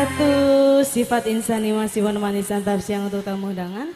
satu sifat insani masih menemani santap siang untuk tamu undangan.